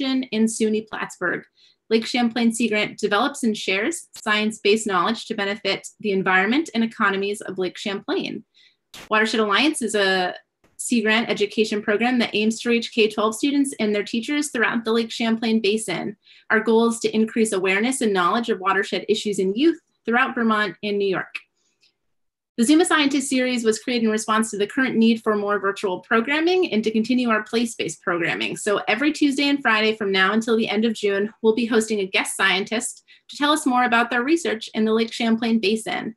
in SUNY Plattsburgh. Lake Champlain Sea Grant develops and shares science-based knowledge to benefit the environment and economies of Lake Champlain. Watershed Alliance is a Sea Grant education program that aims to reach K-12 students and their teachers throughout the Lake Champlain Basin. Our goal is to increase awareness and knowledge of watershed issues in youth throughout Vermont and New York. The Zoom a Scientist series was created in response to the current need for more virtual programming and to continue our place-based programming. So every Tuesday and Friday from now until the end of June, we'll be hosting a guest scientist to tell us more about their research in the Lake Champlain Basin.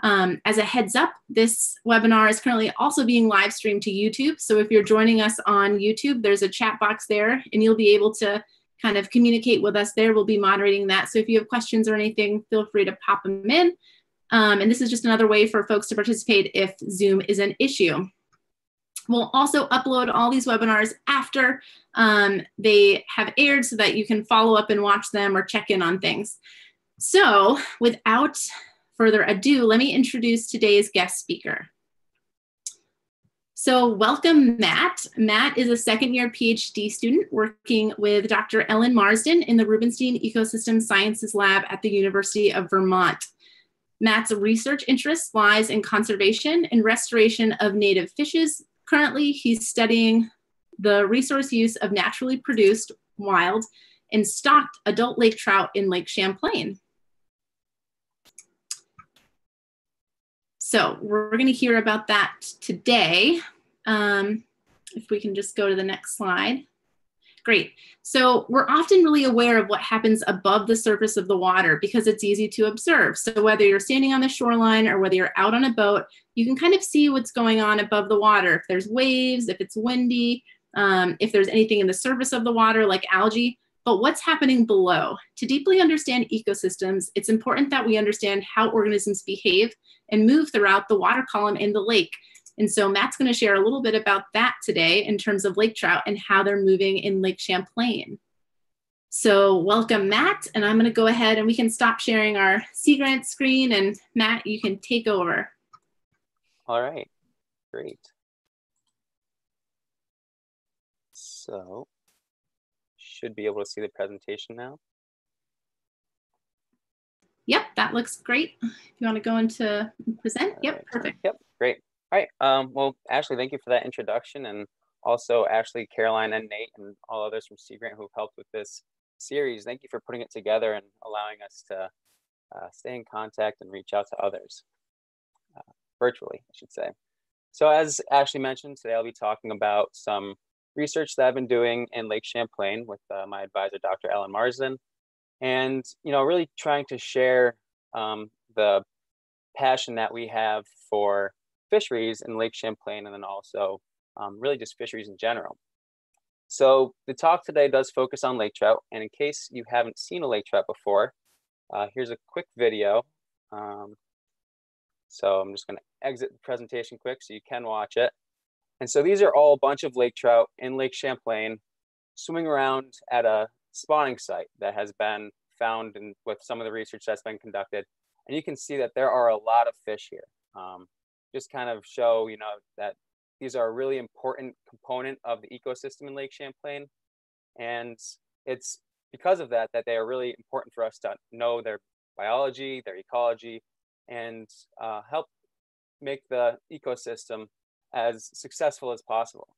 Um, as a heads up, this webinar is currently also being live streamed to YouTube. So if you're joining us on YouTube, there's a chat box there and you'll be able to kind of communicate with us there. We'll be moderating that. So if you have questions or anything, feel free to pop them in. Um, and this is just another way for folks to participate if Zoom is an issue. We'll also upload all these webinars after um, they have aired so that you can follow up and watch them or check in on things. So without further ado, let me introduce today's guest speaker. So welcome, Matt. Matt is a second year PhD student working with Dr. Ellen Marsden in the Rubenstein Ecosystem Sciences Lab at the University of Vermont. Matt's research interest lies in conservation and restoration of native fishes. Currently, he's studying the resource use of naturally produced wild and stocked adult lake trout in Lake Champlain. So we're going to hear about that today. Um, if we can just go to the next slide. Great. So we're often really aware of what happens above the surface of the water because it's easy to observe. So whether you're standing on the shoreline or whether you're out on a boat, you can kind of see what's going on above the water. If there's waves, if it's windy, um, if there's anything in the surface of the water like algae, but what's happening below? To deeply understand ecosystems, it's important that we understand how organisms behave and move throughout the water column in the lake and so Matt's going to share a little bit about that today in terms of lake trout and how they're moving in Lake Champlain. So welcome, Matt, and I'm going to go ahead and we can stop sharing our Sea Grant screen and Matt, you can take over. All right, great. So, should be able to see the presentation now. Yep, that looks great. If you want to go into present, yep, right. perfect. Yep, great. All right. Um, well, Ashley, thank you for that introduction. And also Ashley, Caroline, and Nate, and all others from Sea Grant who have helped with this series. Thank you for putting it together and allowing us to uh, stay in contact and reach out to others uh, virtually, I should say. So as Ashley mentioned, today I'll be talking about some research that I've been doing in Lake Champlain with uh, my advisor, Dr. Ellen Marsden, and you know, really trying to share um, the passion that we have for fisheries in Lake Champlain and then also um, really just fisheries in general. So the talk today does focus on lake trout. And in case you haven't seen a lake trout before, uh, here's a quick video. Um, so I'm just gonna exit the presentation quick so you can watch it. And so these are all a bunch of lake trout in Lake Champlain swimming around at a spawning site that has been found in, with some of the research that's been conducted. And you can see that there are a lot of fish here. Um, just kind of show, you know, that these are a really important component of the ecosystem in Lake Champlain. And it's because of that that they are really important for us to know their biology, their ecology, and uh, help make the ecosystem as successful as possible.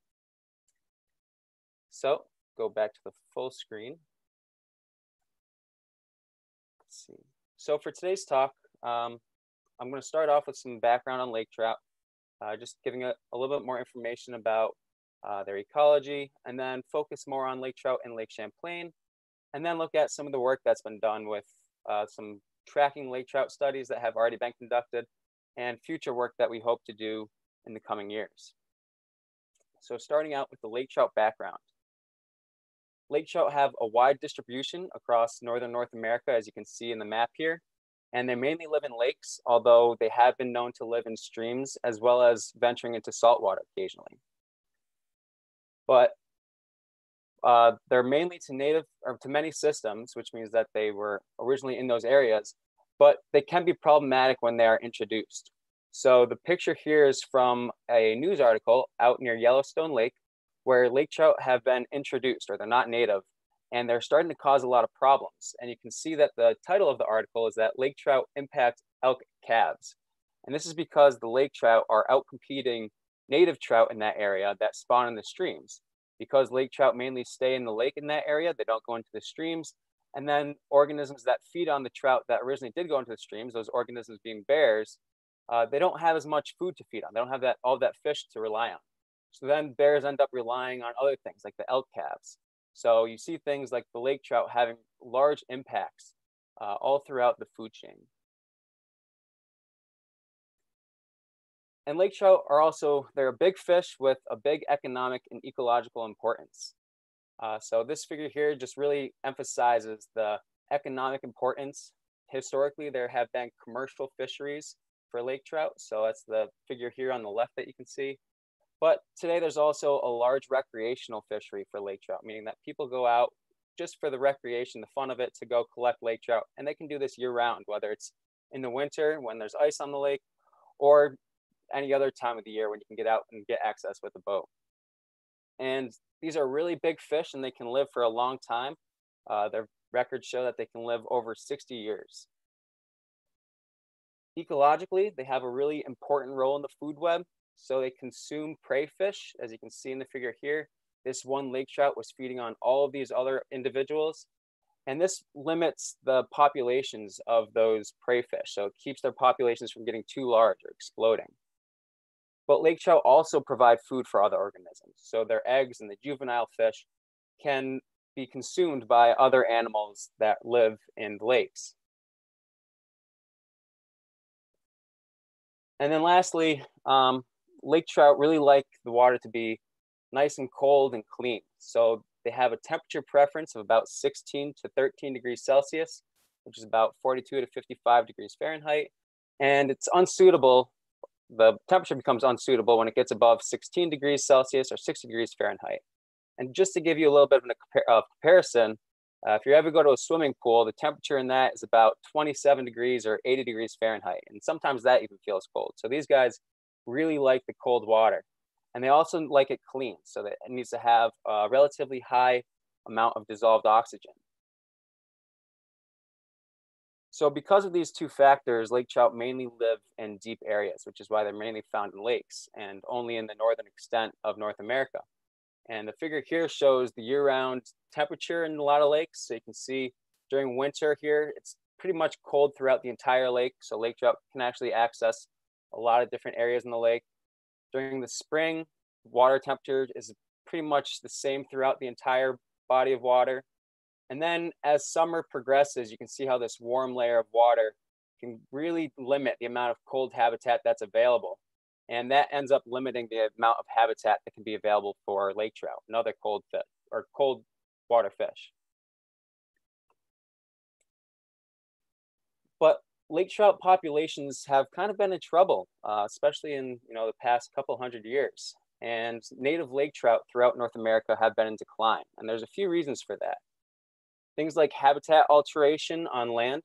So go back to the full screen. Let's see. So for today's talk, um, I'm going to start off with some background on lake trout, uh, just giving a, a, little bit more information about uh, their ecology, and then focus more on lake trout and Lake Champlain, and then look at some of the work that's been done with uh, some tracking lake trout studies that have already been conducted, and future work that we hope to do in the coming years. So starting out with the lake trout background. Lake trout have a wide distribution across northern North America, as you can see in the map here and they mainly live in lakes, although they have been known to live in streams as well as venturing into saltwater occasionally. But uh, they're mainly to native or to many systems, which means that they were originally in those areas, but they can be problematic when they are introduced. So the picture here is from a news article out near Yellowstone Lake, where lake trout have been introduced, or they're not native, and they're starting to cause a lot of problems. And you can see that the title of the article is that lake trout impact elk calves. And this is because the lake trout are outcompeting native trout in that area that spawn in the streams. Because lake trout mainly stay in the lake in that area, they don't go into the streams. And then organisms that feed on the trout that originally did go into the streams, those organisms being bears, uh, they don't have as much food to feed on. They don't have that all that fish to rely on. So then bears end up relying on other things like the elk calves. So you see things like the lake trout having large impacts uh, all throughout the food chain. And lake trout are also, they're a big fish with a big economic and ecological importance. Uh, so this figure here just really emphasizes the economic importance. Historically, there have been commercial fisheries for lake trout. So that's the figure here on the left that you can see. But today there's also a large recreational fishery for lake trout, meaning that people go out just for the recreation, the fun of it, to go collect lake trout. And they can do this year round, whether it's in the winter when there's ice on the lake or any other time of the year when you can get out and get access with a boat. And these are really big fish and they can live for a long time. Uh, their records show that they can live over 60 years. Ecologically, they have a really important role in the food web so they consume prey fish, as you can see in the figure here. This one lake trout was feeding on all of these other individuals. And this limits the populations of those prey fish. So it keeps their populations from getting too large or exploding. But lake trout also provide food for other organisms. So their eggs and the juvenile fish can be consumed by other animals that live in lakes. And then lastly, um, lake trout really like the water to be nice and cold and clean. So they have a temperature preference of about 16 to 13 degrees Celsius, which is about 42 to 55 degrees Fahrenheit. And it's unsuitable, the temperature becomes unsuitable when it gets above 16 degrees Celsius or 60 degrees Fahrenheit. And just to give you a little bit of a comparison, uh, if you ever go to a swimming pool, the temperature in that is about 27 degrees or 80 degrees Fahrenheit. And sometimes that even feels cold. So these guys really like the cold water. And they also like it clean, so that it needs to have a relatively high amount of dissolved oxygen. So because of these two factors, lake trout mainly live in deep areas, which is why they're mainly found in lakes and only in the northern extent of North America. And the figure here shows the year-round temperature in a lot of lakes. So you can see during winter here, it's pretty much cold throughout the entire lake. So lake trout can actually access a lot of different areas in the lake. During the spring, water temperature is pretty much the same throughout the entire body of water. And then as summer progresses, you can see how this warm layer of water can really limit the amount of cold habitat that's available. And that ends up limiting the amount of habitat that can be available for lake trout, another cold fish or cold water fish. But lake trout populations have kind of been in trouble, uh, especially in you know the past couple hundred years. And native lake trout throughout North America have been in decline, and there's a few reasons for that. Things like habitat alteration on land,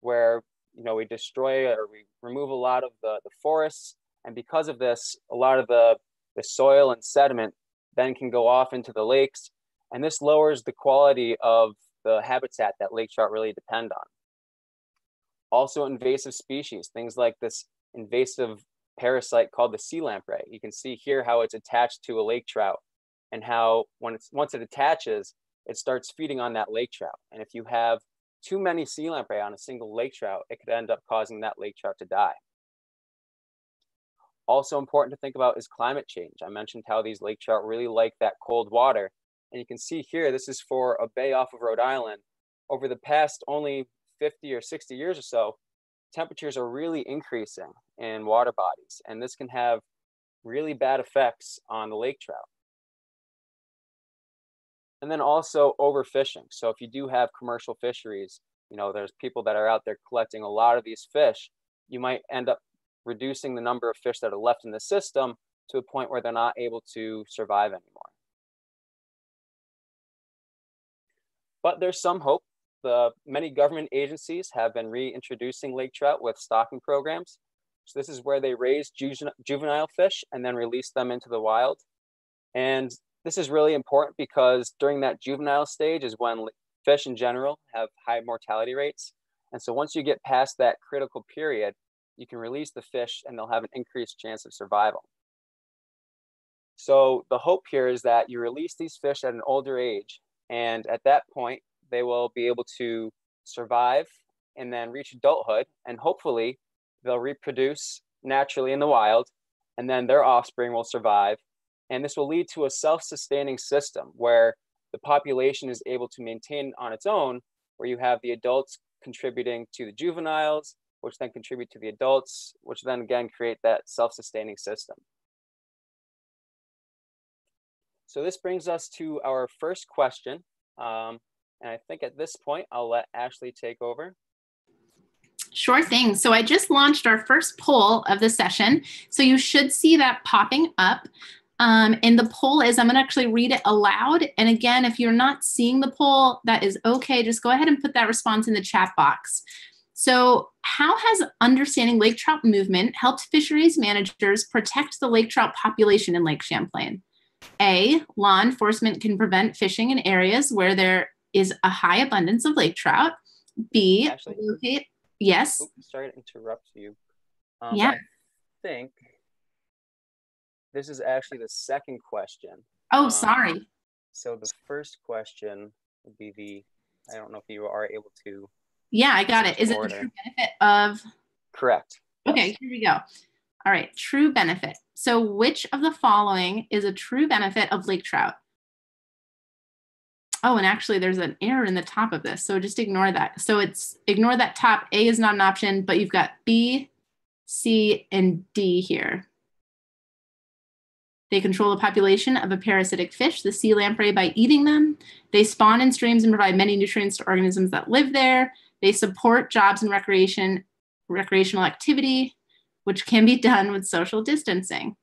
where you know we destroy or we remove a lot of the, the forests, and because of this, a lot of the the soil and sediment then can go off into the lakes, and this lowers the quality of the habitat that lake trout really depend on. Also invasive species, things like this invasive parasite called the sea lamprey. You can see here how it's attached to a lake trout and how when it's once it attaches, it starts feeding on that lake trout. And if you have too many sea lamprey on a single lake trout, it could end up causing that lake trout to die. Also important to think about is climate change. I mentioned how these lake trout really like that cold water. And you can see here, this is for a bay off of Rhode Island. Over the past only 50 or 60 years or so, temperatures are really increasing in water bodies, and this can have really bad effects on the lake trout. And then also overfishing. So if you do have commercial fisheries, you know, there's people that are out there collecting a lot of these fish, you might end up reducing the number of fish that are left in the system to a point where they're not able to survive anymore. But there's some hope the many government agencies have been reintroducing lake trout with stocking programs. So this is where they raise juvenile fish and then release them into the wild. And this is really important because during that juvenile stage is when fish in general have high mortality rates. And so once you get past that critical period, you can release the fish and they'll have an increased chance of survival. So the hope here is that you release these fish at an older age, and at that point, they will be able to survive and then reach adulthood, and hopefully they'll reproduce naturally in the wild, and then their offspring will survive. And this will lead to a self-sustaining system where the population is able to maintain on its own, where you have the adults contributing to the juveniles, which then contribute to the adults, which then again create that self-sustaining system. So this brings us to our first question. Um, and I think at this point, I'll let Ashley take over. Sure thing. So I just launched our first poll of the session. So you should see that popping up. Um, and the poll is I'm going to actually read it aloud. And again, if you're not seeing the poll, that is okay. Just go ahead and put that response in the chat box. So, how has understanding lake trout movement helped fisheries managers protect the lake trout population in Lake Champlain? A, law enforcement can prevent fishing in areas where there is a high abundance of lake trout. B, Actually, locate, yes. Oops, sorry to interrupt you. Um, yeah. I think this is actually the second question. Oh, Um, sorry. So the first question would be the, I don't know if you are able to, Yeah, I got it. Is it the true benefit of correct. Okay, here we go. All right, true benefit. So, which of the following is a true benefit of lake trout? Oh, and actually, there's an error in the top of this. So, just ignore that. So, it's ignore that top. A is not an option, but you've got B, C, and D here. They control the population of a parasitic fish, the sea lamprey, by eating them. They spawn in streams and provide many nutrients to organisms that live there. They support jobs and recreation, recreational activity, which can be done with social distancing.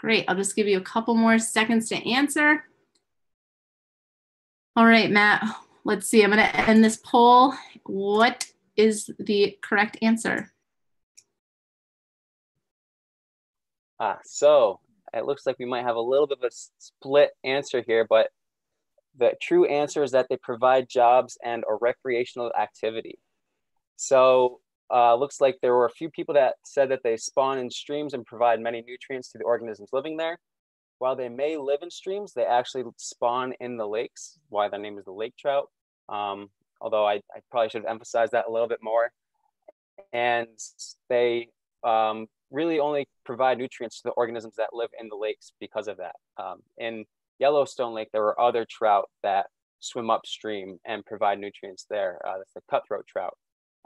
Great, I'll just give you a couple more seconds to answer. All right, Matt, let's see. I'm going to end this poll. What is the correct answer? Ah, so it looks like we might have a little bit of a split answer here, but the true answer is that they provide jobs and a recreational activity. So uh, looks like there were a few people that said that they spawn in streams and provide many nutrients to the organisms living there. While they may live in streams, they actually spawn in the lakes, why the name is the lake trout. Um, although I, I probably should have emphasized that a little bit more. And they um, really only provide nutrients to the organisms that live in the lakes because of that. Um, in Yellowstone Lake, there were other trout that swim upstream and provide nutrients there. Uh, that's the cutthroat trout.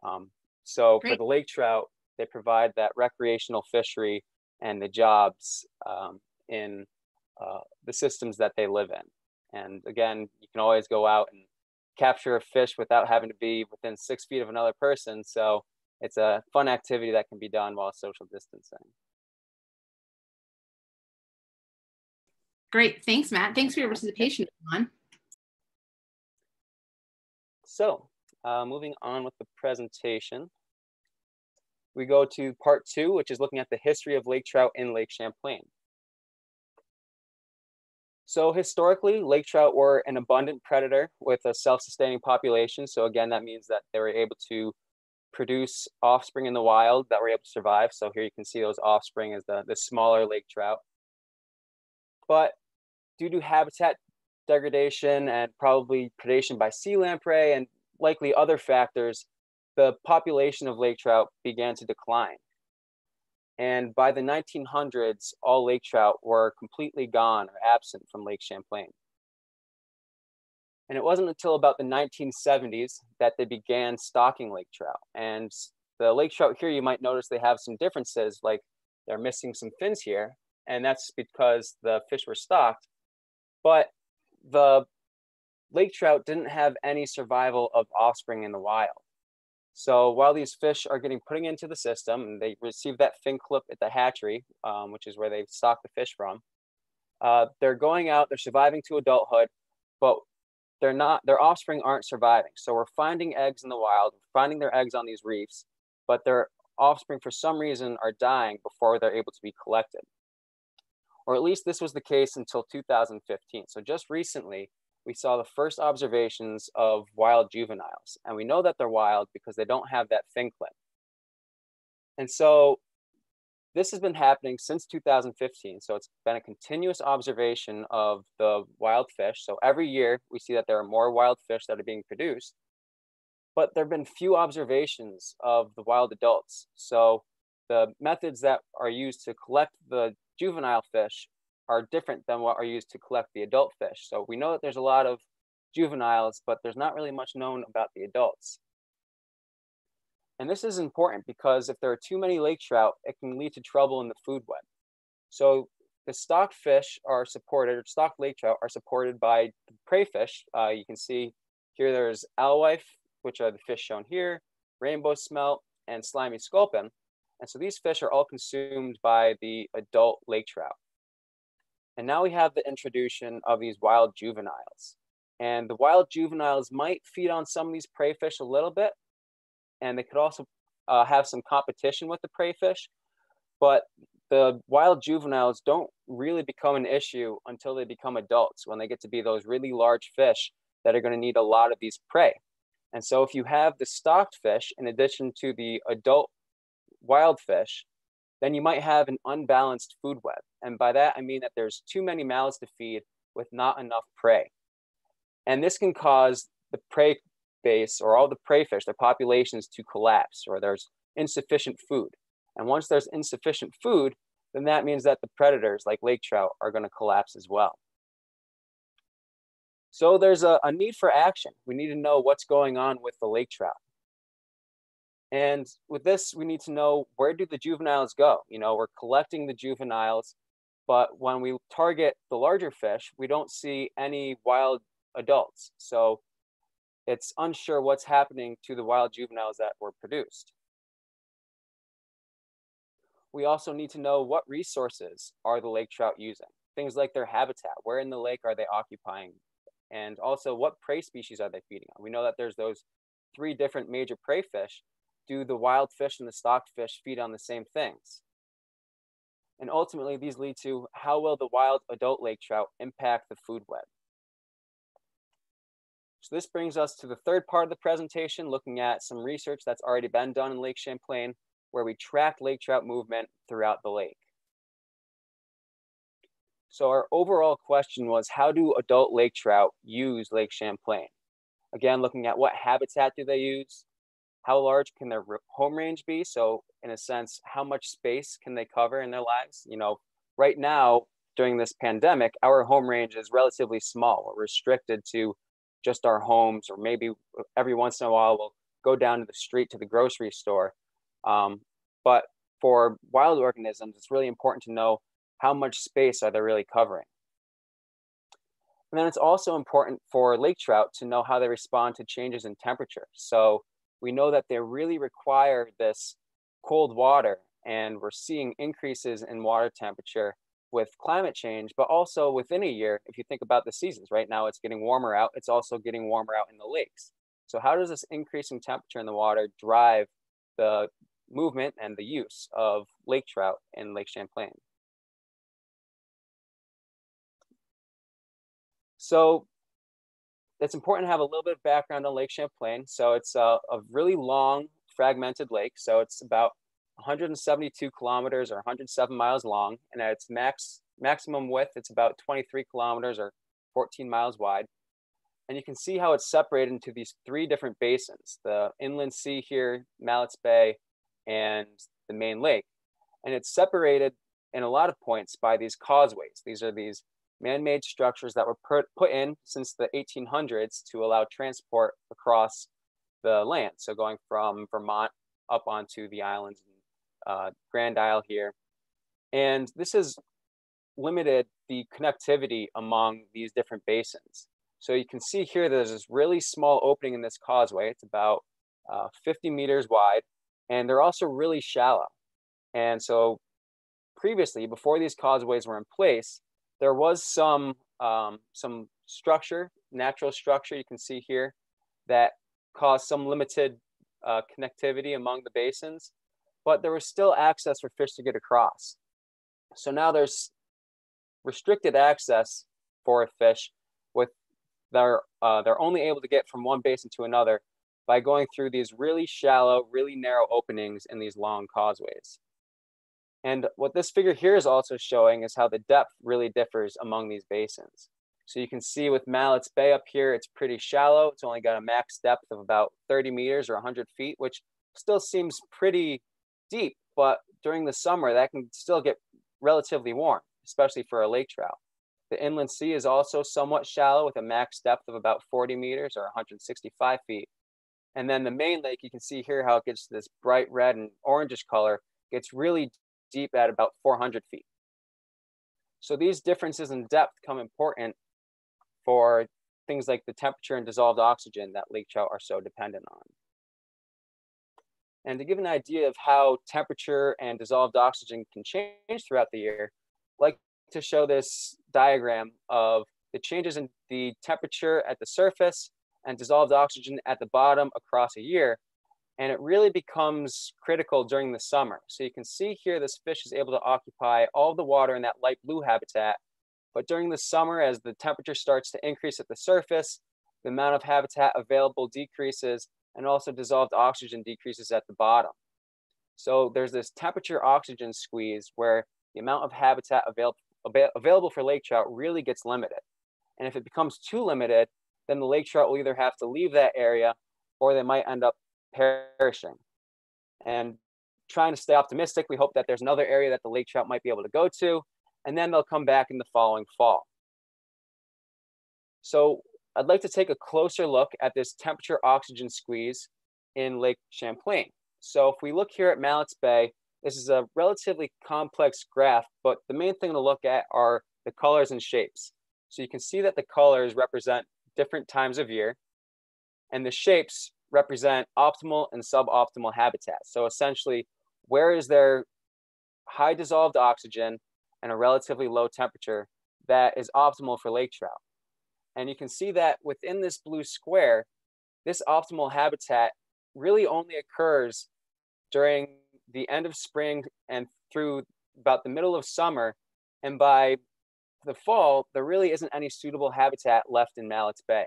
Um, so for the lake trout, they provide that recreational fishery and the jobs um, in uh, the systems that they live in. And again, you can always go out and capture a fish without having to be within six feet of another person. So it's a fun activity that can be done while social distancing. Great, thanks, Matt. Thanks for your participation, everyone. So uh, moving on with the presentation, we go to part two, which is looking at the history of lake trout in Lake Champlain. So historically, lake trout were an abundant predator with a self-sustaining population. So again, that means that they were able to produce offspring in the wild that were able to survive. So here you can see those offspring as the, the smaller lake trout. But due to habitat degradation and probably predation by sea lamprey and likely other factors, the population of lake trout began to decline. And by the 1900s, all lake trout were completely gone or absent from Lake Champlain. And it wasn't until about the 1970s that they began stocking lake trout. And the lake trout here, you might notice they have some differences, like they're missing some fins here, and that's because the fish were stocked. But the lake trout didn't have any survival of offspring in the wild. So while these fish are getting putting into the system and they receive that fin clip at the hatchery, um, which is where they stock the fish from, Uh, they're going out, they're surviving to adulthood, but they're not, their offspring aren't surviving. So we're finding eggs in the wild, finding their eggs on these reefs, but their offspring for some reason are dying before they're able to be collected. Or at least this was the case until 2015. So just recently, we saw the first observations of wild juveniles. And we know that they're wild because they don't have that fin clip. And so this has been happening since 2015. So it's been a continuous observation of the wild fish. So every year we see that there are more wild fish that are being produced, but there have been few observations of the wild adults. So the methods that are used to collect the juvenile fish are different than what are used to collect the adult fish. So we know that there's a lot of juveniles, but there's not really much known about the adults. And this is important because if there are too many lake trout, it can lead to trouble in the food web. So the stocked fish are supported, or stocked lake trout are supported by the prey fish. Uh, you can see here there's alewife, which are the fish shown here, rainbow smelt, and slimy sculpin. And so these fish are all consumed by the adult lake trout. And now we have the introduction of these wild juveniles. And the wild juveniles might feed on some of these prey fish a little bit, and they could also uh, have some competition with the prey fish. But the wild juveniles don't really become an issue until they become adults, when they get to be those really large fish that are going to need a lot of these prey. And so if you have the stocked fish in addition to the adult wild fish, then you might have an unbalanced food web. And by that, I mean that there's too many mouths to feed with not enough prey. And this can cause the prey base or all the prey fish, their populations to collapse or there's insufficient food. And once there's insufficient food, then that means that the predators like lake trout are going to collapse as well. So there's a, a, need for action. We need to know what's going on with the lake trout. And with this, we need to know where do the juveniles go? You know, we're collecting the juveniles, but when we target the larger fish, we don't see any wild adults. So it's unsure what's happening to the wild juveniles that were produced. We also need to know what resources are the lake trout using. Things like their habitat, where in the lake are they occupying? And also what prey species are they feeding on? We know that there's those three different major prey fish, do the wild fish and the stocked fish feed on the same things? And ultimately, these lead to how will the wild adult lake trout impact the food web? So this brings us to the third part of the presentation, looking at some research that's already been done in Lake Champlain, where we track lake trout movement throughout the lake. So our overall question was, how do adult lake trout use Lake Champlain? Again, looking at what habitat do they use, how large can their home range be? So, in a sense, how much space can they cover in their lives? You know, right now during this pandemic, our home range is relatively small. We're restricted to just our homes, or maybe every once in a while we'll go down to the street to the grocery store. Um, but for wild organisms, it's really important to know how much space are they really covering. And then it's also important for lake trout to know how they respond to changes in temperature. So we know that they really require this cold water and we're seeing increases in water temperature with climate change, but also within a year, if you think about the seasons, right now it's getting warmer out, it's also getting warmer out in the lakes. So how does this increasing temperature in the water drive the movement and the use of lake trout in Lake Champlain? So it's important to have a little bit of background on Lake Champlain. So it's a, a really long, fragmented lake. So it's about 172 kilometers or 107 miles long, and at its max maximum width, it's about 23 kilometers or 14 miles wide. And you can see how it's separated into these three different basins: the inland sea here, Mallett's Bay, and the main lake. And it's separated in a lot of points by these causeways. These are these man-made structures that were put, in since the 1800s to allow transport across the land. So going from Vermont up onto the islands, uh, Grand Isle here. And this has limited the connectivity among these different basins. So you can see here there's this really small opening in this causeway. It's about uh, 50 meters wide, and they're also really shallow. And so previously, before these causeways were in place, there was some um, some structure, natural structure you can see here that caused some limited uh, connectivity among the basins, but there was still access for fish to get across. So now there's restricted access for a fish with they're uh, they're only able to get from one basin to another by going through these really shallow, really narrow openings in these long causeways. And what this figure here is also showing is how the depth really differs among these basins. So you can see with Mallett's Bay up here, it's pretty shallow. It's only got a max depth of about 30 meters or 100 feet, which still seems pretty deep, but during the summer, that can still get relatively warm, especially for a lake trout. The inland sea is also somewhat shallow with a max depth of about 40 meters or 165 feet. And then the main lake, you can see here how it gets this bright red and orangish color, gets really deep at about 400 feet. So these differences in depth come important for things like the temperature and dissolved oxygen that lake trout are so dependent on. And to give an idea of how temperature and dissolved oxygen can change throughout the year, I'd like to show this diagram of the changes in the temperature at the surface and dissolved oxygen at the bottom across a year. And it really becomes critical during the summer. So you can see here, this fish is able to occupy all the water in that light blue habitat. But during the summer, as the temperature starts to increase at the surface, the amount of habitat available decreases and also dissolved oxygen decreases at the bottom. So there's this temperature oxygen squeeze where the amount of habitat avail available for lake trout really gets limited. And if it becomes too limited, then the lake trout will either have to leave that area or they might end up perishing. And trying to stay optimistic, we hope that there's another area that the lake trout might be able to go to, and then they'll come back in the following fall. So I'd like to take a closer look at this temperature oxygen squeeze in Lake Champlain. So if we look here at Mallett's Bay, this is a relatively complex graph, but the main thing to look at are the colors and shapes. So you can see that the colors represent different times of year, and the shapes represent optimal and suboptimal habitats. So essentially, where is there high dissolved oxygen and a relatively low temperature that is optimal for lake trout? And you can see that within this blue square, this optimal habitat really only occurs during the end of spring and through about the middle of summer. And by the fall, there really isn't any suitable habitat left in Mallett's Bay.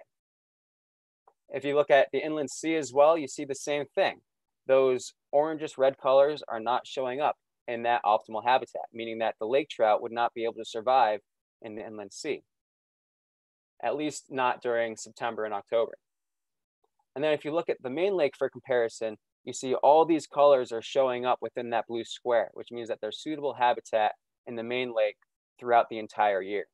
If you look at the inland sea as well, you see the same thing. Those orangish red colors are not showing up in that optimal habitat, meaning that the lake trout would not be able to survive in the inland sea at least not during September and October. And then if you look at the main lake for comparison, you see all these colors are showing up within that blue square, which means that there's suitable habitat in the main lake throughout the entire year.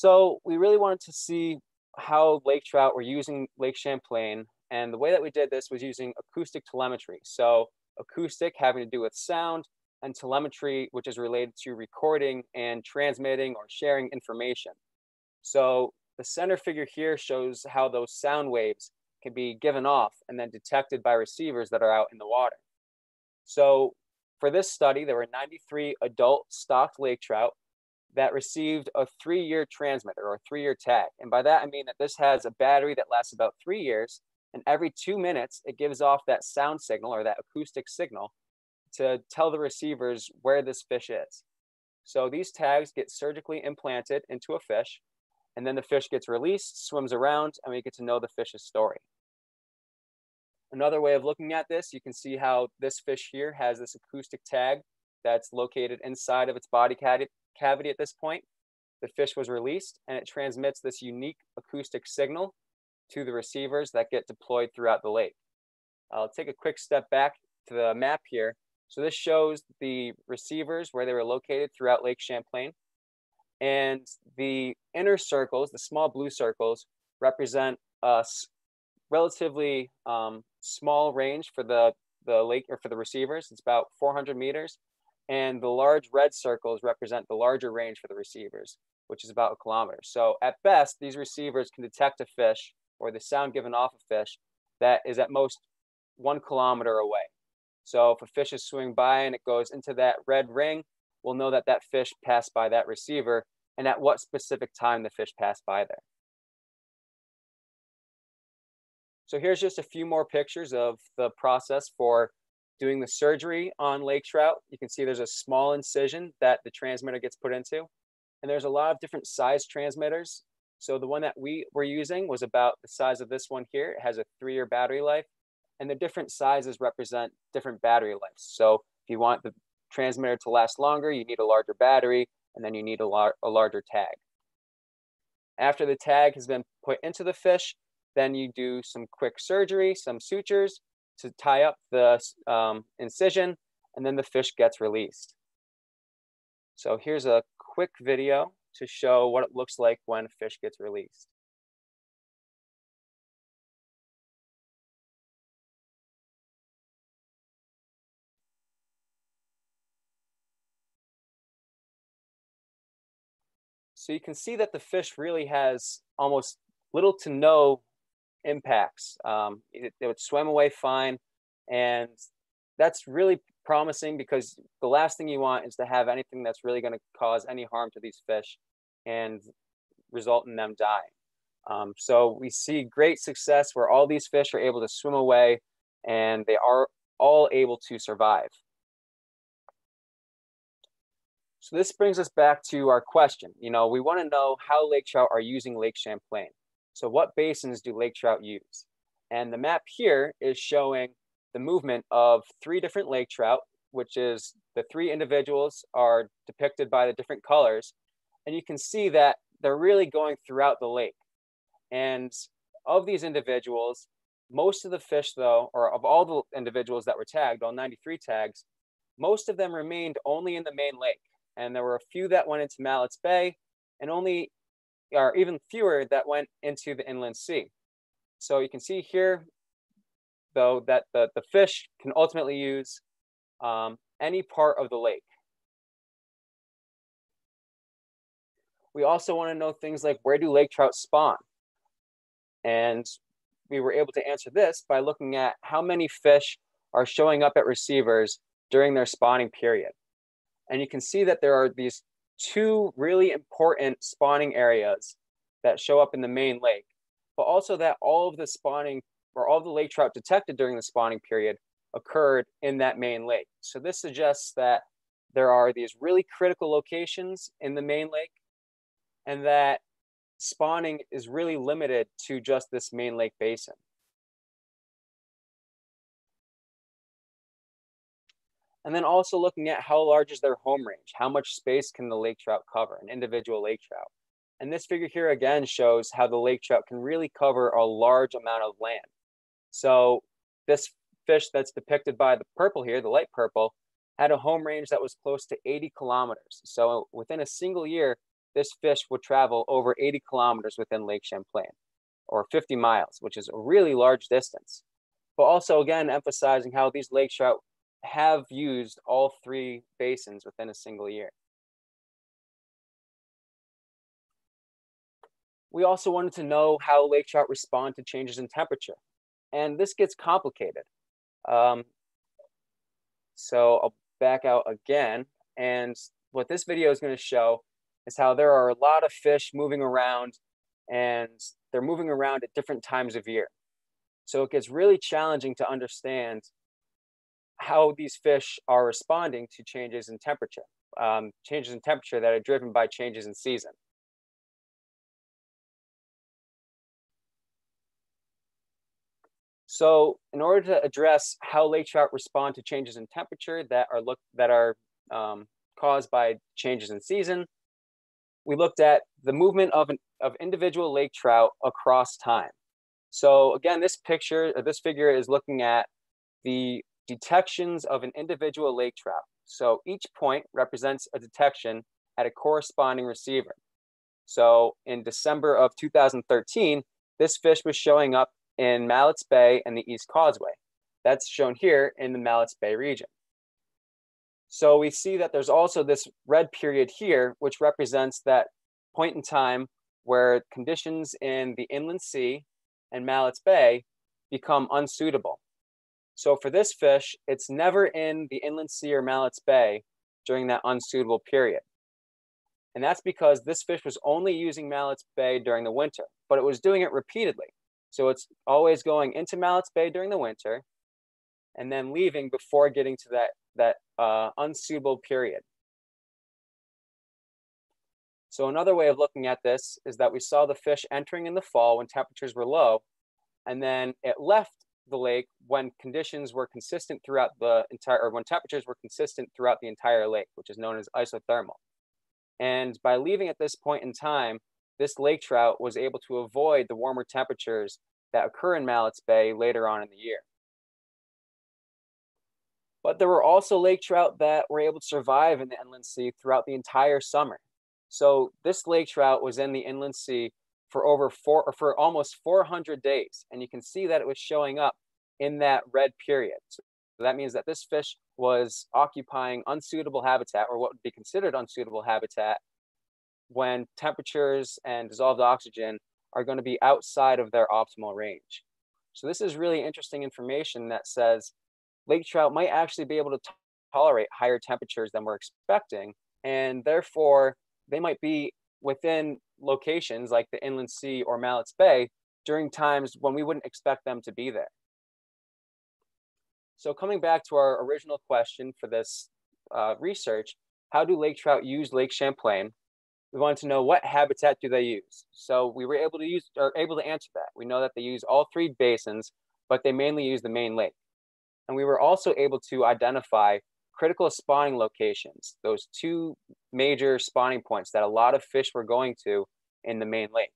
So we really wanted to see how lake trout were using Lake Champlain. And the way that we did this was using acoustic telemetry. So acoustic having to do with sound, and telemetry, which is related to recording and transmitting or sharing information. So the center figure here shows how those sound waves can be given off and then detected by receivers that are out in the water. So for this study, there were 93 adult stocked lake trout that received a three-year transmitter or a three-year tag. And by that, I mean that this has a battery that lasts about three years, and every two minutes, it gives off that sound signal or that acoustic signal to tell the receivers where this fish is. So these tags get surgically implanted into a fish, and then the fish gets released, swims around, and we get to know the fish's story. Another way of looking at this, you can see how this fish here has this acoustic tag that's located inside of its body cavity at this point. The fish was released and it transmits this unique acoustic signal to the receivers that get deployed throughout the lake. I'll take a quick step back to the map here so this shows the receivers where they were located throughout Lake Champlain. And the inner circles, the small blue circles, represent a relatively um, small range for the, the lake or for the receivers. It's about 400 meters. And the large red circles represent the larger range for the receivers, which is about a kilometer. So at best, these receivers can detect a fish or the sound given off a fish that is at most one kilometer away. So if a fish is swimming by and it goes into that red ring, we'll know that that fish passed by that receiver and at what specific time the fish passed by there. So here's just a few more pictures of the process for doing the surgery on lake trout. You can see there's a small incision that the transmitter gets put into. And there's a lot of different size transmitters. So the one that we were using was about the size of this one here. It has a three-year battery life. And the different sizes represent different battery lives. So if you want the transmitter to last longer, you need a larger battery, and then you need a, lar a larger tag. After the tag has been put into the fish, then you do some quick surgery, some sutures, to tie up the um, incision, and then the fish gets released. So here's a quick video to show what it looks like when a fish gets released. So you can see that the fish really has almost little to no impacts. Um, would swim away fine. And that's really promising because the last thing you want is to have anything that's really going to cause any harm to these fish and result in them dying. Um, so we see great success where all these fish are able to swim away and they are all able to survive. So this brings us back to our question. You know, we want to know how lake trout are using Lake Champlain. So what basins do lake trout use? And the map here is showing the movement of three different lake trout, which is the three individuals are depicted by the different colors. And you can see that they're really going throughout the lake. And of these individuals, most of the fish though, or of all the individuals that were tagged, all 93 tags, most of them remained only in the main lake. And there were a few that went into Mallett's Bay and only or even fewer that went into the inland sea. So you can see here, though, that the, the fish can ultimately use um, any part of the lake. We also want to know things like where do lake trout spawn? And we were able to answer this by looking at how many fish are showing up at receivers during their spawning period. And you can see that there are these two really important spawning areas that show up in the main lake, but also that all of the spawning or all the lake trout detected during the spawning period occurred in that main lake. So this suggests that there are these really critical locations in the main lake and that spawning is really limited to just this main lake basin. And then also looking at how large is their home range? How much space can the lake trout cover, an individual lake trout? And this figure here again shows how the lake trout can really cover a large amount of land. So this fish that's depicted by the purple here, the light purple, had a home range that was close to 80 kilometers. So within a single year, this fish would travel over 80 kilometers within Lake Champlain, or 50 miles, which is a really large distance. But also, again, emphasizing how these lake trout have used all three basins within a single year. We also wanted to know how lake trout respond to changes in temperature. And this gets complicated. Um, so I'll back out again. And what this video is going to show is how there are a lot of fish moving around and they're moving around at different times of year. So it gets really challenging to understand how these fish are responding to changes in temperature, um, changes in temperature that are driven by changes in season. So in order to address how lake trout respond to changes in temperature that are look that are um, caused by changes in season, we looked at the movement of, an, of individual lake trout across time. So again, this picture, this figure is looking at the detections of an individual lake trout. So each point represents a detection at a corresponding receiver. So in December of 2013, this fish was showing up in Mallett's Bay and the East Causeway. That's shown here in the Mallett's Bay region. So we see that there's also this red period here, which represents that point in time where conditions in the inland sea and Mallett's Bay become unsuitable. So for this fish, it's never in the inland sea or Mallett's Bay during that unsuitable period. And that's because this fish was only using Mallett's Bay during the winter, but it was doing it repeatedly. So it's always going into Mallett's Bay during the winter and then leaving before getting to that, that uh, unsuitable period. So another way of looking at this is that we saw the fish entering in the fall when temperatures were low, and then it left the lake when conditions were consistent throughout the entire, or when temperatures were consistent throughout the entire lake, which is known as isothermal. And by leaving at this point in time, this lake trout was able to avoid the warmer temperatures that occur in Mallett's Bay later on in the year. But there were also lake trout that were able to survive in the inland sea throughout the entire summer. So this lake trout was in the inland sea for over four or for almost 400 days. And you can see that it was showing up in that red period. So that means that this fish was occupying unsuitable habitat or what would be considered unsuitable habitat when temperatures and dissolved oxygen are going to be outside of their optimal range. So this is really interesting information that says lake trout might actually be able to tolerate higher temperatures than we're expecting. And therefore, they might be within locations like the Inland Sea or Mallett's Bay during times when we wouldn't expect them to be there. So coming back to our original question for this uh, research, how do lake trout use Lake Champlain? We wanted to know what habitat do they use. So we were able to use or able to answer that. We know that they use all three basins, but they mainly use the main lake. And we were also able to identify critical spawning locations, those two major spawning points that a lot of fish were going to in the main lake.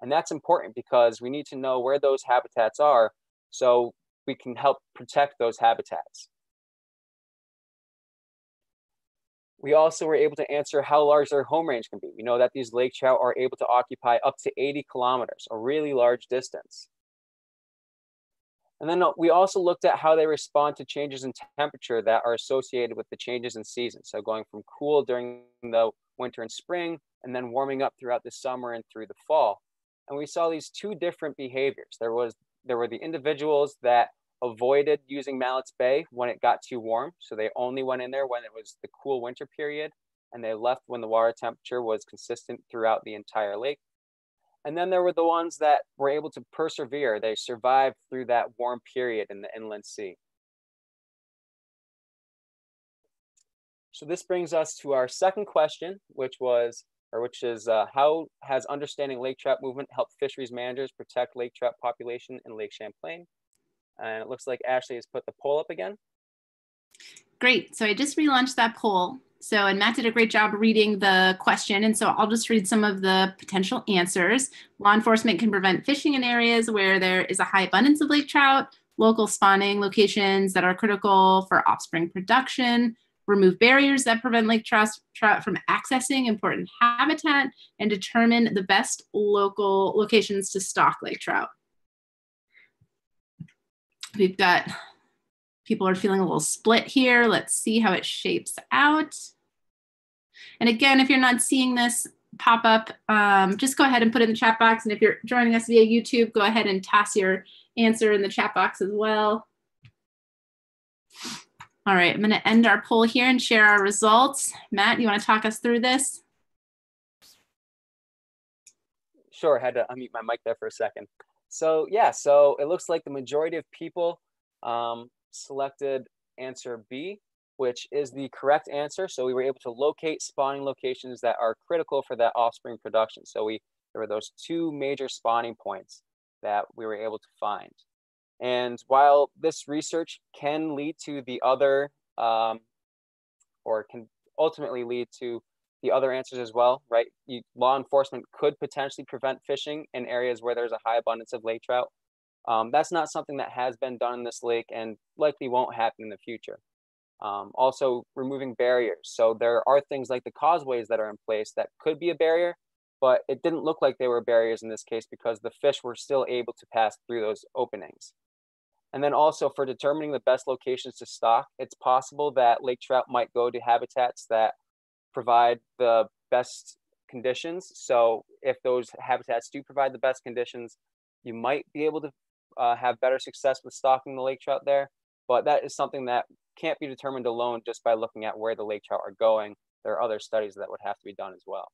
And that's important because we need to know where those habitats are so we can help protect those habitats. We also were able to answer how large their home range can be. We know that these lake trout are able to occupy up to 80 kilometers, a really large distance. And then uh, we also looked at how they respond to changes in temperature that are associated with the changes in season. So going from cool during the winter and spring, and then warming up throughout the summer and through the fall. And we saw these two different behaviors. There was there were the individuals that avoided using Mallett's Bay when it got too warm. So they only went in there when it was the cool winter period, and they left when the water temperature was consistent throughout the entire lake. And then there were the ones that were able to persevere. They survived through that warm period in the inland sea. So this brings us to our second question, which was, or which is, uh, how has understanding lake trout movement helped fisheries managers protect lake trout population in Lake Champlain? And it looks like Ashley has put the poll up again. Great. So I just relaunched that poll. So, and Matt did a great job reading the question. And so I'll just read some of the potential answers. Law enforcement can prevent fishing in areas where there is a high abundance of lake trout, local spawning locations that are critical for offspring production, remove barriers that prevent lake trout, from accessing important habitat, and determine the best local locations to stock lake trout. We've got people are feeling a little split here. Let's see how it shapes out. And again, if you're not seeing this pop up, um, just go ahead and put it in the chat box. And if you're joining us via YouTube, go ahead and toss your answer in the chat box as well. All right, I'm going to end our poll here and share our results. Matt, you want to talk us through this? Sure, I had to unmute my mic there for a second. So yeah, so it looks like the majority of people um, selected answer B, which is the correct answer. So we were able to locate spawning locations that are critical for that offspring production. So we there were those two major spawning points that we were able to find. And while this research can lead to the other, um, or can ultimately lead to the other answers as well, right? You, law enforcement could potentially prevent fishing in areas where there's a high abundance of lake trout. Um, that's not something that has been done in this lake and likely won't happen in the future. Um, also, removing barriers. So there are things like the causeways that are in place that could be a barrier, but it didn't look like they were barriers in this case because the fish were still able to pass through those openings. And then also for determining the best locations to stock, it's possible that lake trout might go to habitats that provide the best conditions. So if those habitats do provide the best conditions, you might be able to uh, have better success with stocking the lake trout there. but that is something that can't be determined alone just by looking at where the lake trout are going. There are other studies that would have to be done as well.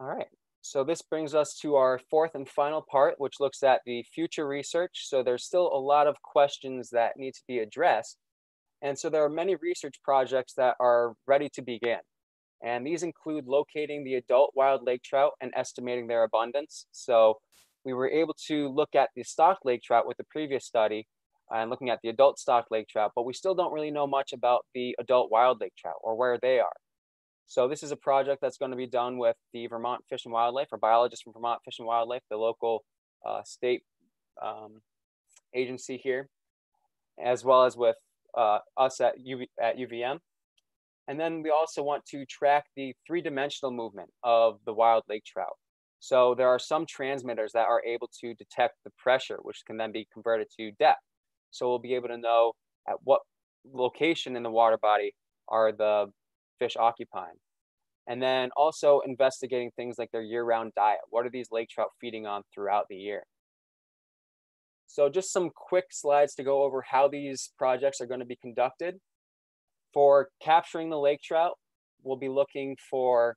All right, so this brings us to our fourth and final part, which looks at the future research. So there's still a lot of questions that need to be addressed. And so there are many research projects that are ready to begin. And these include locating the adult wild lake trout and estimating their abundance. So we were able to look at the stocked lake trout with the previous study and looking at the adult stocked lake trout, but we still don't really know much about the adult wild lake trout or where they are. So this is a project that's going to be done with the Vermont Fish and Wildlife, or biologists from Vermont Fish and Wildlife, the local uh, state um, agency here, as well as with uh, us at, UV, at UVM. And then we also want to track the three-dimensional movement of the wild lake trout. So there are some transmitters that are able to detect the pressure, which can then be converted to depth. So we'll be able to know at what location in the water body are the fish occupying. And then also investigating things like their year-round diet. What are these lake trout feeding on throughout the year? So just some quick slides to go over how these projects are going to be conducted. For capturing the lake trout, we'll be looking for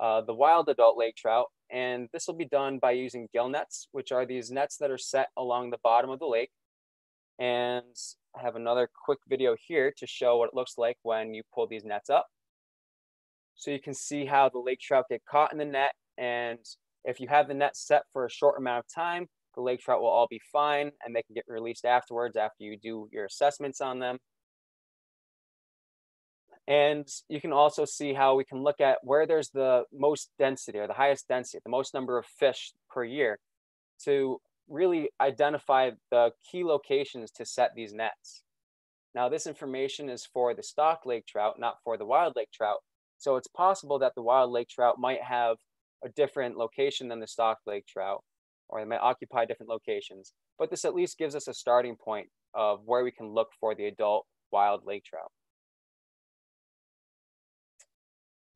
uh, the wild adult lake trout, and this will be done by using gill nets, which are these nets that are set along the bottom of the lake. And I have another quick video here to show what it looks like when you pull these nets up. So you can see how the lake trout get caught in the net. And if you have the net set for a short amount of time, the lake trout will all be fine and they can get released afterwards after you do your assessments on them. And you can also see how we can look at where there's the most density or the highest density, the most number of fish per year to really identify the key locations to set these nets. Now, this information is for the stock lake trout, not for the wild lake trout, so it's possible that the wild lake trout might have a different location than the stock lake trout, or they might occupy different locations. But this at least gives us a starting point of where we can look for the adult wild lake trout.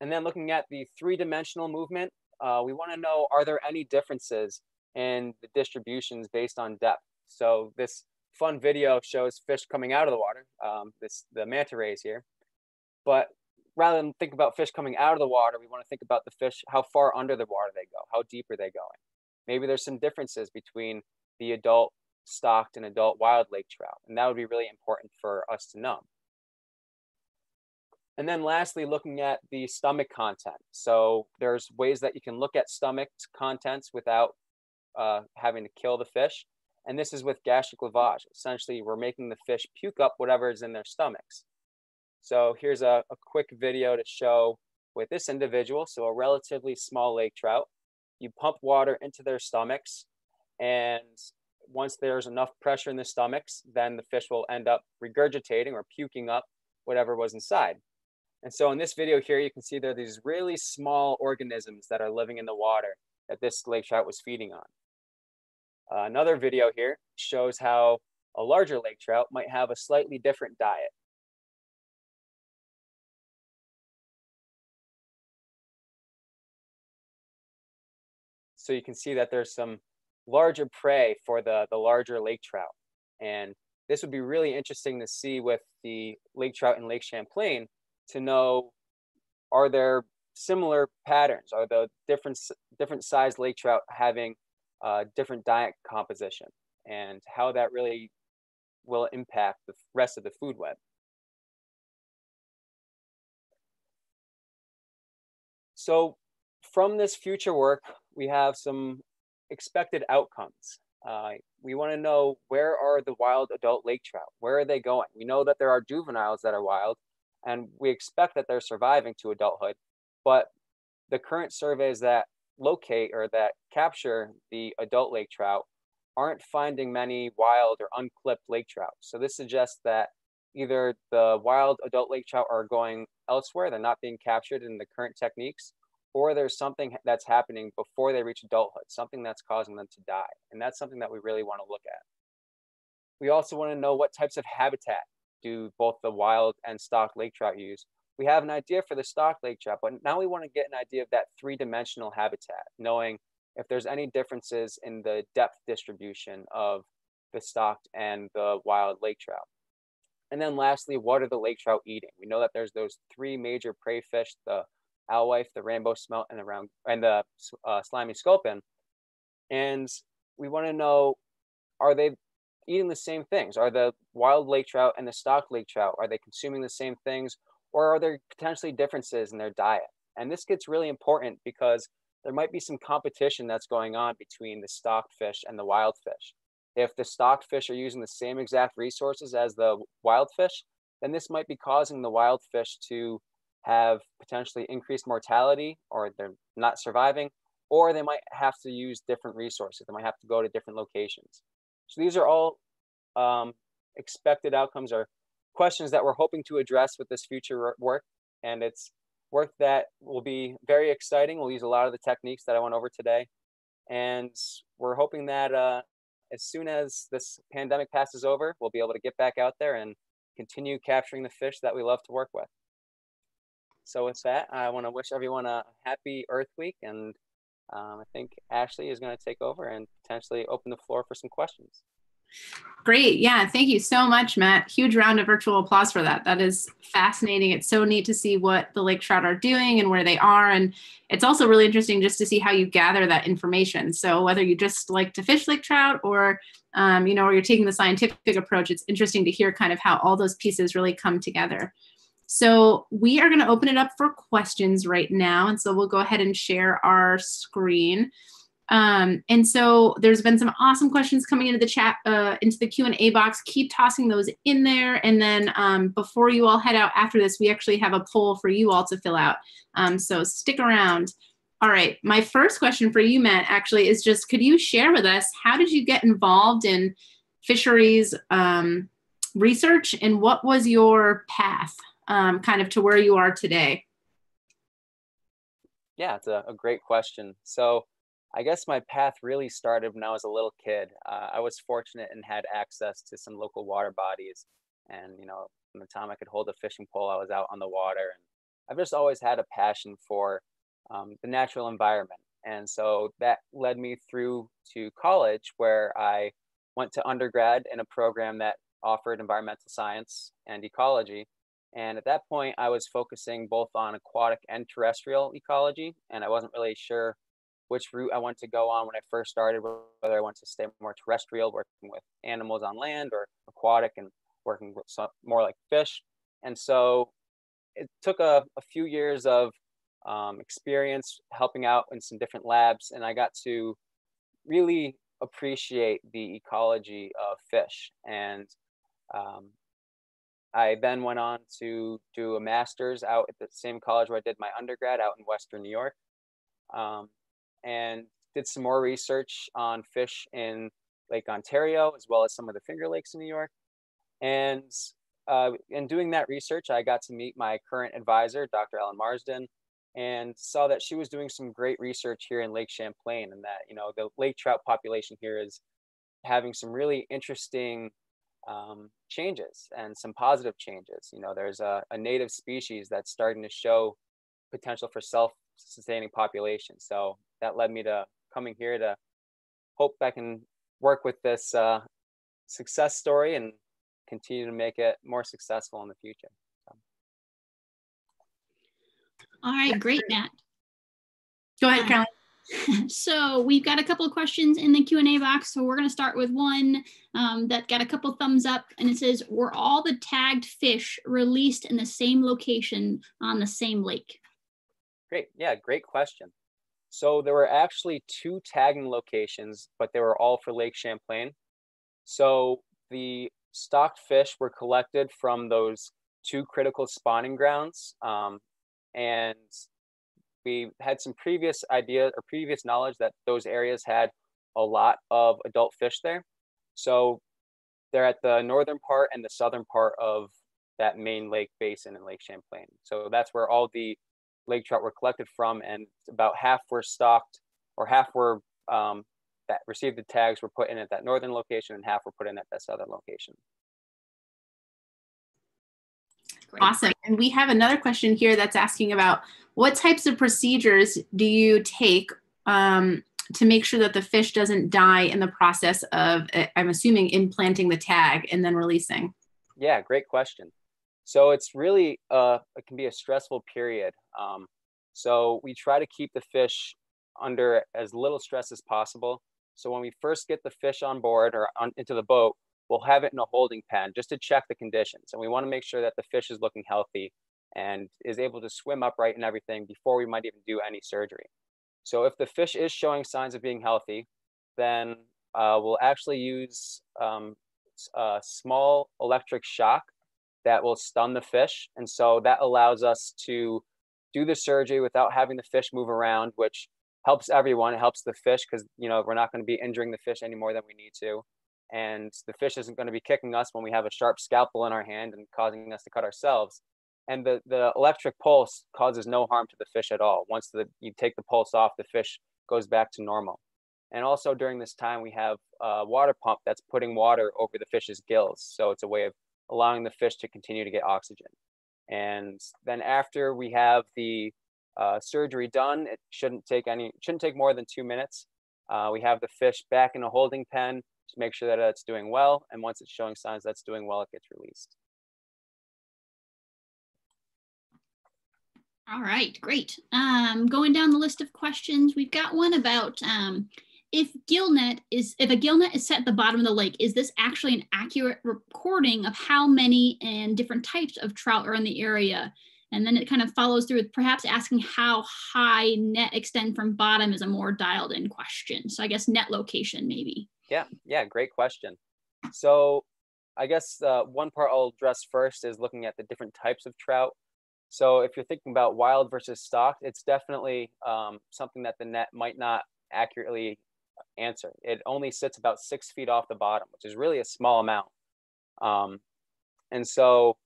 And then looking at the three-dimensional movement, uh, we want to know, are there any differences in the distributions based on depth? So this fun video shows fish coming out of the water, um, this the manta rays here. But rather than think about fish coming out of the water, we want to think about the fish, how far under the water they go, how deep are they going. Maybe there's some differences between the adult stocked and adult wild lake trout, and that would be really important for us to know. And then lastly, looking at the stomach content. So there's ways that you can look at stomach contents without uh, having to kill the fish. And this is with gastric lavage. Essentially, we're making the fish puke up whatever is in their stomachs. So here's a, a quick video to show with this individual, so a relatively small lake trout. You pump water into their stomachs, and once there's enough pressure in the stomachs, then the fish will end up regurgitating or puking up whatever was inside. And so in this video here, you can see there are these really small organisms that are living in the water that this lake trout was feeding on. Uh, another video here shows how a larger lake trout might have a slightly different diet. So you can see that there's some larger prey for the, the larger lake trout. And this would be really interesting to see with the lake trout in Lake Champlain to know, are there similar patterns? Are the different, different size lake trout having uh, different diet composition and how that really will impact the rest of the food web? So from this future work, we have some expected outcomes. Uh, we want to know where are the wild adult lake trout? Where are they going? We know that there are juveniles that are wild, and we expect that they're surviving to adulthood. But the current surveys that locate or that capture the adult lake trout aren't finding many wild or unclipped lake trout. So this suggests that either the wild adult lake trout are going elsewhere, they're not being captured in the current techniques, or there's something that's happening before they reach adulthood, something that's causing them to die. And that's something that we really want to look at. We also want to know what types of habitat do both the wild and stock lake trout use. We have an idea for the stock lake trout, but now we want to get an idea of that three-dimensional habitat, knowing if there's any differences in the depth distribution of the stocked and the wild lake trout. And then lastly, what are the lake trout eating? We know that there's those three major prey fish, the alewife, the rainbow smelt, and the round and the uh, slimy sculpin. And we want to know, are they eating the same things? Are the wild lake trout and the stocked lake trout, are they consuming the same things? Or are there potentially differences in their diet? And this gets really important because there might be some competition that's going on between the stocked fish and the wild fish. If the stocked fish are using the same exact resources as the wild fish, then this might be causing the wild fish to have potentially increased mortality or they're not surviving, or they might have to use different resources. They might have to go to different locations. So these are all um, expected outcomes or questions that we're hoping to address with this future work. And it's work that will be very exciting. We'll use a lot of the techniques that I went over today. And we're hoping that uh, as soon as this pandemic passes over, we'll be able to get back out there and continue capturing the fish that we love to work with. So with that, I want to wish everyone a happy Earth Week, and um, I think Ashley is going to take over and potentially open the floor for some questions. Great. Yeah. Thank you so much, Matt. Huge round of virtual applause for that. That is fascinating. It's so neat to see what the lake trout are doing and where they are. And it's also really interesting just to see how you gather that information. So whether you just like to fish lake trout or, um, you know, or you're taking the scientific approach, it's interesting to hear kind of how all those pieces really come together. So we are going to open it up for questions right now. And so we'll go ahead and share our screen. Um, and so there's been some awesome questions coming into the chat, uh, into the Q&A box. Keep tossing those in there. And then um, before you all head out after this, we actually have a poll for you all to fill out. Um, so stick around. All right, my first question for you, Matt, actually is just, could you share with us, how did you get involved in fisheries um, research and what was your path um, kind of to where you are today? Yeah, it's a, a great question. So I guess my path really started when I was a little kid. Uh, I was fortunate and had access to some local water bodies. And, you know, from the time I could hold a fishing pole, I was out on the water. And I've just always had a passion for um, the natural environment. And so that led me through to college, where I went to undergrad in a program that offered environmental science and ecology. And at that point, I was focusing both on aquatic and terrestrial ecology. And I wasn't really sure which route I want to go on when I first started, whether I want to stay more terrestrial, working with animals on land, or aquatic and working with some, more like fish. And so it took a, a few years of um, experience helping out in some different labs, and I got to really appreciate the ecology of fish. And um, I then went on to do a master's out at the same college where I did my undergrad out in Western New York. Um, and did some more research on fish in Lake Ontario, as well as some of the Finger Lakes in New York. And uh, in doing that research, I got to meet my current advisor, Dr. Ellen Marsden, and saw that she was doing some great research here in Lake Champlain, and that you know the lake trout population here is having some really interesting um, changes and some positive changes. You know, there's a, a native species that's starting to show potential for self-sustaining population. So that led me to coming here to hope I can work with this uh, success story and continue to make it more successful in the future. So. All right, great, Matt. Go ahead, Caroline. so we've got a couple of questions in the Q&A box. So we're going to start with one um, that got a couple thumbs up and it says, were all the tagged fish released in the same location on the same lake? Great. Yeah, great question. So there were actually two tagging locations, but they were all for Lake Champlain. So the stocked fish were collected from those two critical spawning grounds. Um, and we had some previous idea or previous knowledge that those areas had a lot of adult fish there. So they're at the northern part and the southern part of that main lake basin in Lake Champlain. So that's where all the lake trout were collected from, and about half were stocked, or half were um, that received the tags were put in at that northern location, and half were put in at that southern location. Great. Awesome. And we have another question here that's asking about what types of procedures do you take um, to make sure that the fish doesn't die in the process of, uh, I'm assuming, implanting the tag and then releasing? Yeah, great question. So it's really, uh, it can be a stressful period. Um, so we try to keep the fish under as little stress as possible. So when we first get the fish on board or on, into the boat, we'll have it in a holding pen just to check the conditions. And we want to make sure that the fish is looking healthy and is able to swim upright and everything before we might even do any surgery. So if the fish is showing signs of being healthy, then uh, we'll actually use um, a small electric shock that will stun the fish. And so that allows us to do the surgery without having the fish move around, which helps everyone. It helps the fish because, you know, we're not going to be injuring the fish any more than we need to. And the fish isn't going to be kicking us when we have a sharp scalpel in our hand and causing us to cut ourselves and the, the electric pulse causes no harm to the fish at all. Once the, you take the pulse off, the fish goes back to normal. And also during this time, we have a water pump that's putting water over the fish's gills. So it's a way of allowing the fish to continue to get oxygen. And then after we have the uh, surgery done, it shouldn't take any, shouldn't take more than two minutes. Uh, we have the fish back in a holding pen to make sure that it's doing well. And once it's showing signs that's doing well, it gets released. All right, great. Um, going down the list of questions, we've got one about um, if gillnet is if a gillnet is set at the bottom of the lake, is this actually an accurate recording of how many and different types of trout are in the area? And then it kind of follows through with perhaps asking how high net extend from bottom is a more dialed in question. So I guess net location maybe. Yeah, yeah, great question. So I guess uh, one part I'll address first is looking at the different types of trout. So if you're thinking about wild versus stocked, it's definitely um, something that the net might not accurately answer. It only sits about six feet off the bottom, which is really a small amount. Um, and so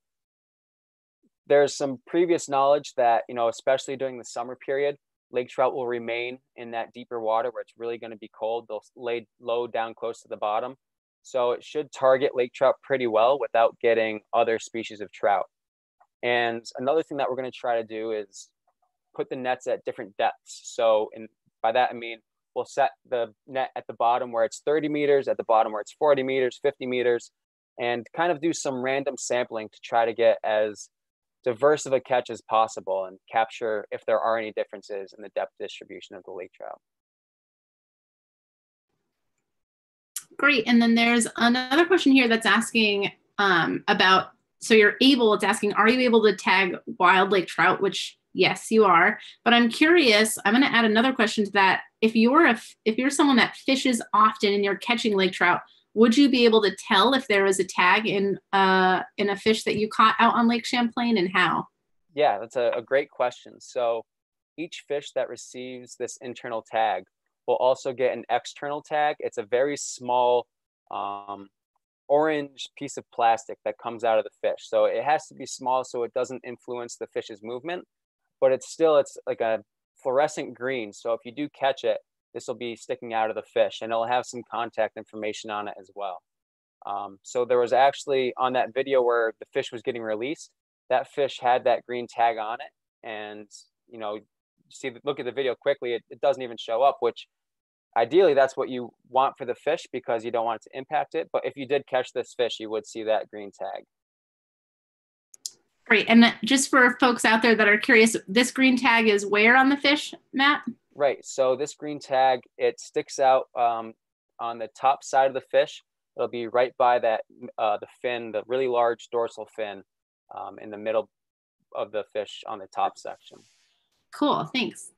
there's some previous knowledge that, you know, especially during the summer period, lake trout will remain in that deeper water where it's really going to be cold. They'll lay low down close to the bottom. So it should target lake trout pretty well without getting other species of trout. And another thing that we're going to try to do is put the nets at different depths. So, and by that I mean we'll set the net at the bottom where it's 30 meters, at the bottom where it's 40 meters, 50 meters, and kind of do some random sampling to try to get as diverse of a catch as possible and capture if there are any differences in the depth distribution of the lake trout. Great. And then there's another question here that's asking um, about so you're able it's asking are you able to tag wild lake trout which yes you are but i'm curious i'm going to add another question to that if you're a if you're someone that fishes often and you're catching lake trout would you be able to tell if there was a tag in uh in a fish that you caught out on lake champlain and how yeah that's a, a great question so each fish that receives this internal tag will also get an external tag it's a very small um, orange piece of plastic that comes out of the fish. So it has to be small so it doesn't influence the fish's movement, but it's still, it's like a fluorescent green. So if you do catch it, this will be sticking out of the fish and it'll have some contact information on it as well. Um, so there was actually on that video where the fish was getting released, that fish had that green tag on it. And, you know, see, look at the video quickly, it, it doesn't even show up, which ideally that's what you want for the fish because you don't want it to impact it. But if you did catch this fish, you would see that green tag. Great. And just for folks out there that are curious, this green tag is where on the fish, Matt? Right. So this green tag, it sticks out um, on the top side of the fish. It'll be right by that, uh, the fin, the really large dorsal fin um, in the middle of the fish on the top section. Cool. Thanks.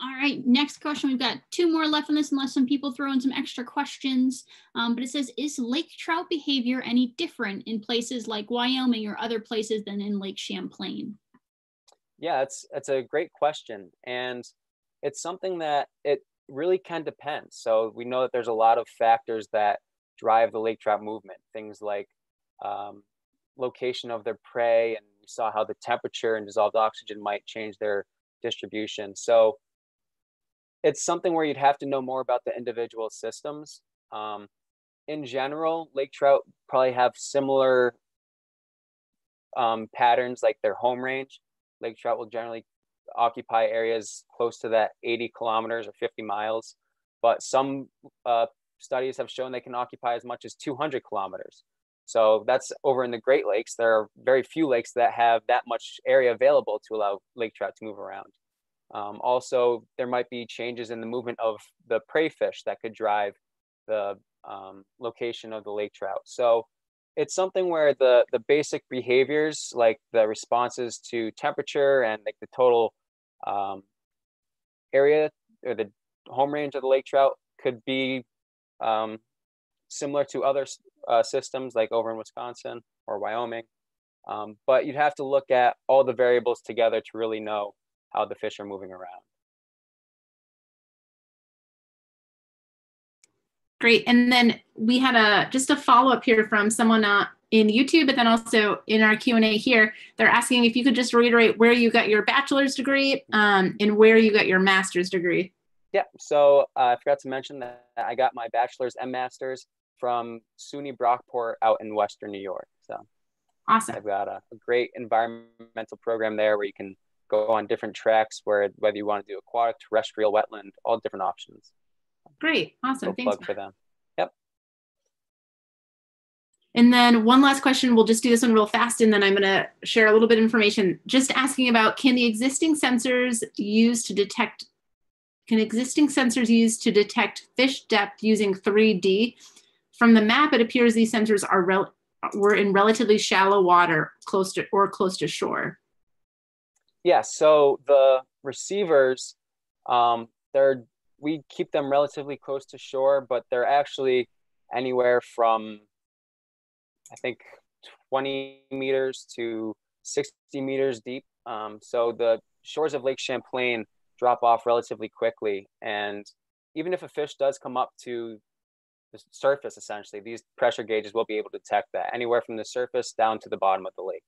All right, next question. We've got two more left on this unless some people throw in some extra questions. Um, but it says, is lake trout behavior any different in places like Wyoming or other places than in Lake Champlain? Yeah, it's, it's a great question. And it's something that it really can depend. So we know that there's a lot of factors that drive the lake trout movement, things like um, location of their prey, and we saw how the temperature and dissolved oxygen might change their distribution. So it's something where you'd have to know more about the individual systems. Um, in general, lake trout probably have similar um, patterns like their home range. Lake trout will generally occupy areas close to that 80 kilometers or 50 miles, but some uh, studies have shown they can occupy as much as 200 kilometers. So that's over in the Great Lakes. There are very few lakes that have that much area available to allow lake trout to move around. Um, also, there might be changes in the movement of the prey fish that could drive the um, location of the lake trout. So it's something where the the basic behaviors like the responses to temperature and like the total um, area or the home range of the lake trout could be um, similar to other uh, systems like over in Wisconsin or Wyoming. Um, but you'd have to look at all the variables together to really know how the fish are moving around. Great. And then we had a just a follow up here from someone uh, in YouTube, but then also in our Q and A here. They're asking if you could just reiterate where you got your bachelor's degree um, and where you got your master's degree. Yeah. So uh, I forgot to mention that I got my bachelor's and master's from SUNY Brockport out in Western New York. So awesome. I've got a, a great environmental program there where you can go on different tracks where whether you want to do aquatic, terrestrial, wetland, all different options. Great. Awesome. Go Thanks. Plug for them. Yep. And then one last question. We'll just do this one real fast, and then I'm going to share a little bit of information. Just asking about can the existing sensors used to detect can existing sensors used to detect fish depth using 3D? From the map, it appears these sensors are rel- were in relatively shallow water, close to or close to shore. Yeah. So the receivers, um, they're we keep them relatively close to shore, but they're actually anywhere from I think 20 meters to 60 meters deep. Um, so the shores of Lake Champlain drop off relatively quickly. And even if a fish does come up to the surface, essentially, these pressure gauges will be able to detect that anywhere from the surface down to the bottom of the lake.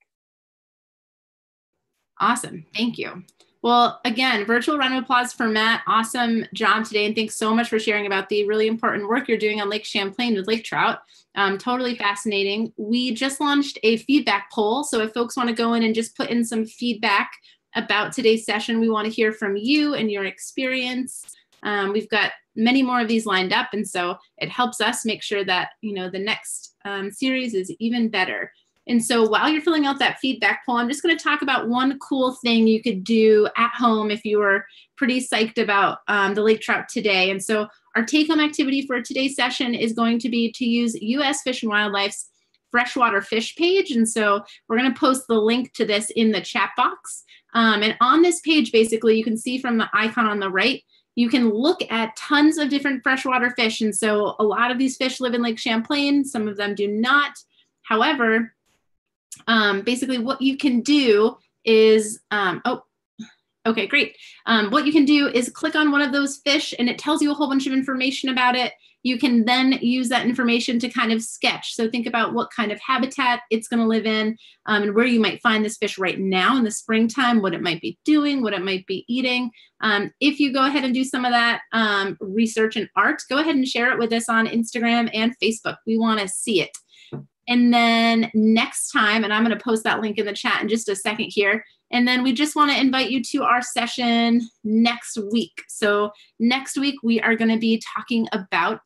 Awesome. Thank you. Well, again, virtual round of applause for Matt. Awesome job today. And thanks so much for sharing about the really important work you're doing on Lake Champlain with lake trout. Um, totally fascinating. We just launched a feedback poll. So if folks want to go in and just put in some feedback about today's session, we want to hear from you and your experience. Um, we've got many more of these lined up. And so it helps us make sure that, you know, the next um, series is even better. And so while you're filling out that feedback poll, I'm just going to talk about one cool thing you could do at home if you were pretty psyched about um, the lake trout today. And so our take home activity for today's session is going to be to use US Fish and Wildlife's freshwater fish page. And so we're going to post the link to this in the chat box. Um, and on this page, basically, you can see from the icon on the right, you can look at tons of different freshwater fish. And so a lot of these fish live in Lake Champlain, some of them do not. However, um, basically what you can do is, um, oh, okay, great. Um, what you can do is click on one of those fish and it tells you a whole bunch of information about it. You can then use that information to kind of sketch. So think about what kind of habitat it's going to live in um, and where you might find this fish right now in the springtime, what it might be doing, what it might be eating. Um, if you go ahead and do some of that um, research and art, go ahead and share it with us on Instagram and Facebook. We want to see it. And then next time, and I'm going to post that link in the chat in just a second here. And then we just want to invite you to our session next week. So, next week, we are going to be talking about